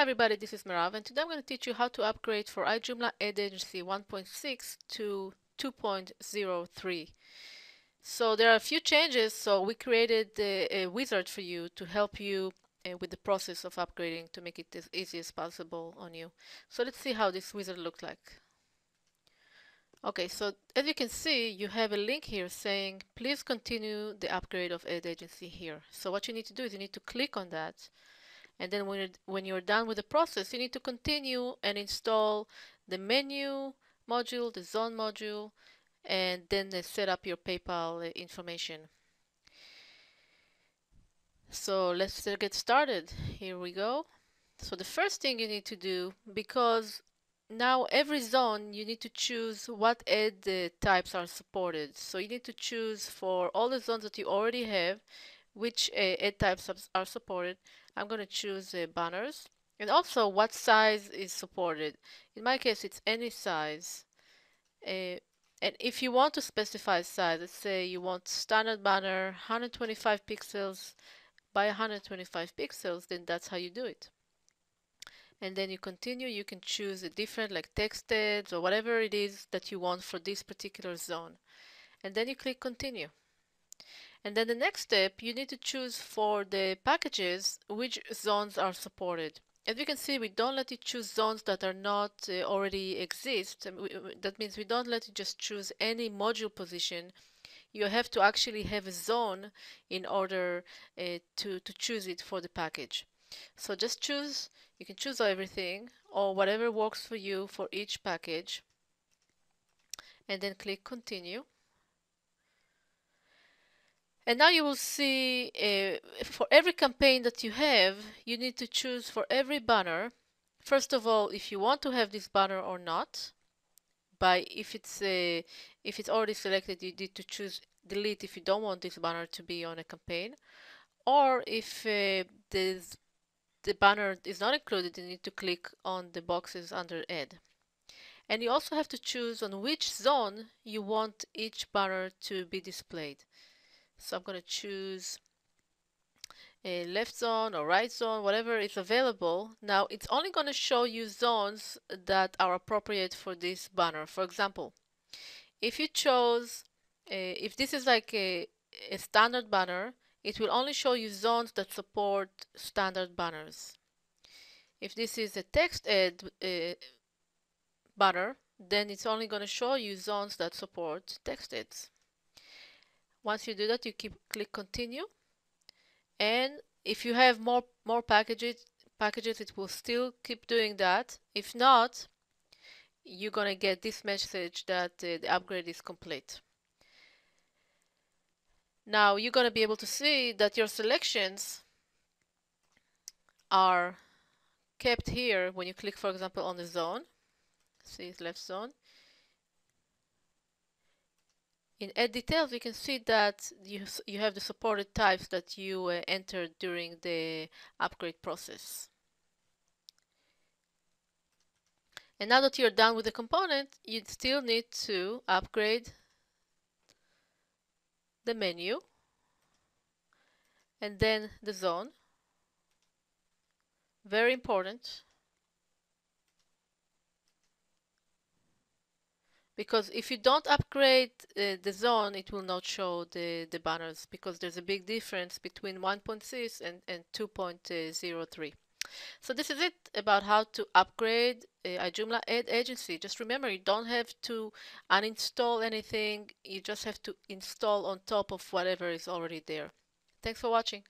Hi everybody, this is Merav and today I'm going to teach you how to upgrade for iJoomla Ad Agency 1.6 to 2.03. So there are a few changes, so we created a, a wizard for you to help you uh, with the process of upgrading to make it as easy as possible on you. So let's see how this wizard looks like. Okay, so as you can see, you have a link here saying, please continue the upgrade of Ad Agency here. So what you need to do is you need to click on that and then when you're, when you're done with the process, you need to continue and install the menu module, the zone module, and then set up your PayPal uh, information. So let's get started. Here we go. So the first thing you need to do, because now every zone you need to choose what ad uh, types are supported. So you need to choose for all the zones that you already have, which uh, ad types are supported, I'm going to choose uh, banners and also what size is supported. In my case, it's any size. Uh, and if you want to specify size, let's say you want standard banner 125 pixels by 125 pixels, then that's how you do it. And then you continue, you can choose a different like text ads or whatever it is that you want for this particular zone. And then you click continue. And then the next step, you need to choose for the packages which zones are supported. As you can see, we don't let you choose zones that are not uh, already exist. That means we don't let you just choose any module position. You have to actually have a zone in order uh, to, to choose it for the package. So just choose, you can choose everything or whatever works for you for each package and then click continue. And now you will see uh, for every campaign that you have, you need to choose for every banner, first of all, if you want to have this banner or not. By if it's uh, if it's already selected, you need to choose delete if you don't want this banner to be on a campaign. Or if uh, the banner is not included, you need to click on the boxes under add. And you also have to choose on which zone you want each banner to be displayed. So I'm going to choose a left zone or right zone, whatever is available. Now it's only going to show you zones that are appropriate for this banner. For example, if you chose, uh, if this is like a, a standard banner, it will only show you zones that support standard banners. If this is a text ad uh, banner, then it's only going to show you zones that support text ads. Once you do that, you keep click continue. And if you have more more packages, packages, it will still keep doing that. If not, you're gonna get this message that uh, the upgrade is complete. Now you're gonna be able to see that your selections are kept here when you click, for example, on the zone. See, it's left zone. In ad Details, you can see that you, you have the supported types that you uh, entered during the upgrade process. And now that you're done with the component, you still need to upgrade the menu and then the zone. Very important. Because if you don't upgrade uh, the zone it will not show the the banners because there's a big difference between 1.6 and, and 2.03 so this is it about how to upgrade uh, iJoomla ad agency. Just remember you don't have to uninstall anything. You just have to install on top of whatever is already there. Thanks for watching